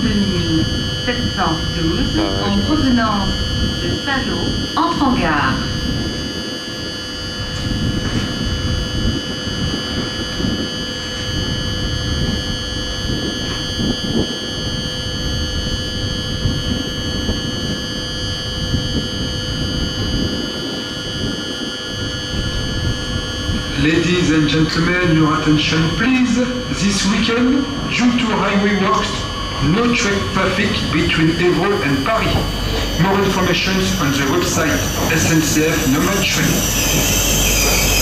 32 712 Ah, en provenance de Salot entre en gare. Ladies and gentlemen, your attention please. This weekend, due to highway works, no train traffic between Evreux and Paris. More information on the website SNCF Nomad Train.